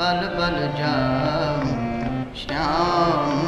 बल बल जाऊँ श्याम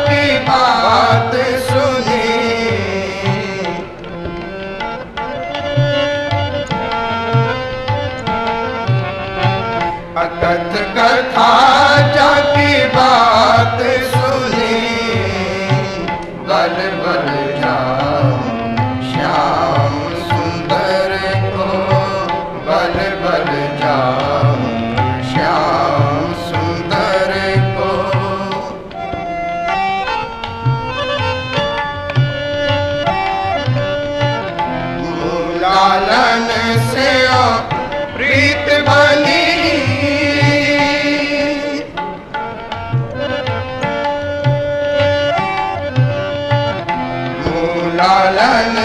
कथा जाकी बात सुनी। बल बल जाओ श्याम सुंदर को। बल बल जाओ श्याम सुंदर को। लालन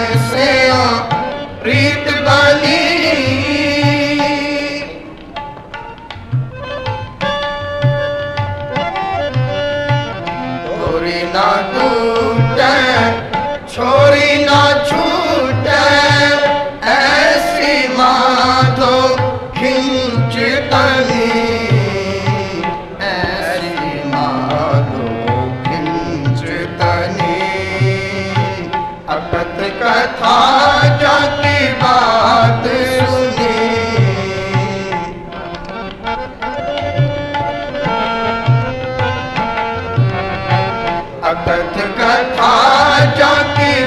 लालन से प्रीत बनी छोरी ना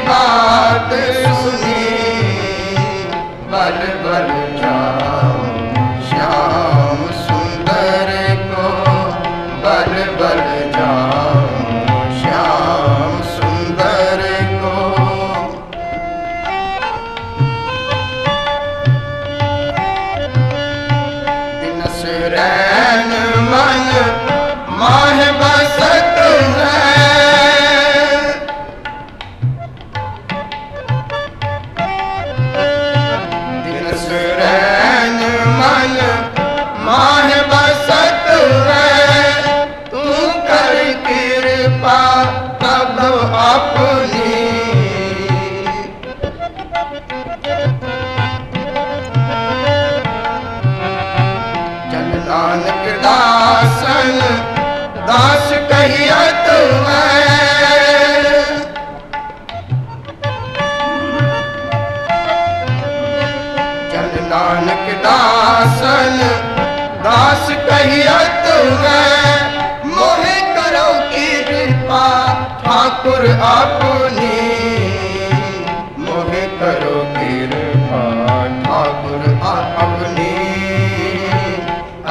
बात सुनी बल बल जाओ ਰੈਣ ਮਨ ਮਾਹ ਬਸਤ ਹੈ ਦਿਨਸ दास मैं जन नानक दासन, दास कहियत मैं मोहे करो कृपा, ठाकुर अपनी मोहे करो कृपा, ठाकुर अपनी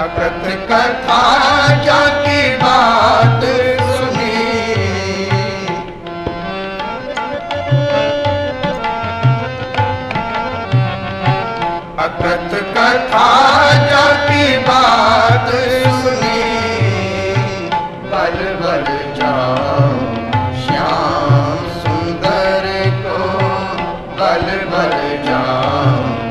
अकथ कथा जाकी कथा बात सुनी। बल बल जाओ श्याम सुंदर को बल बल जाओ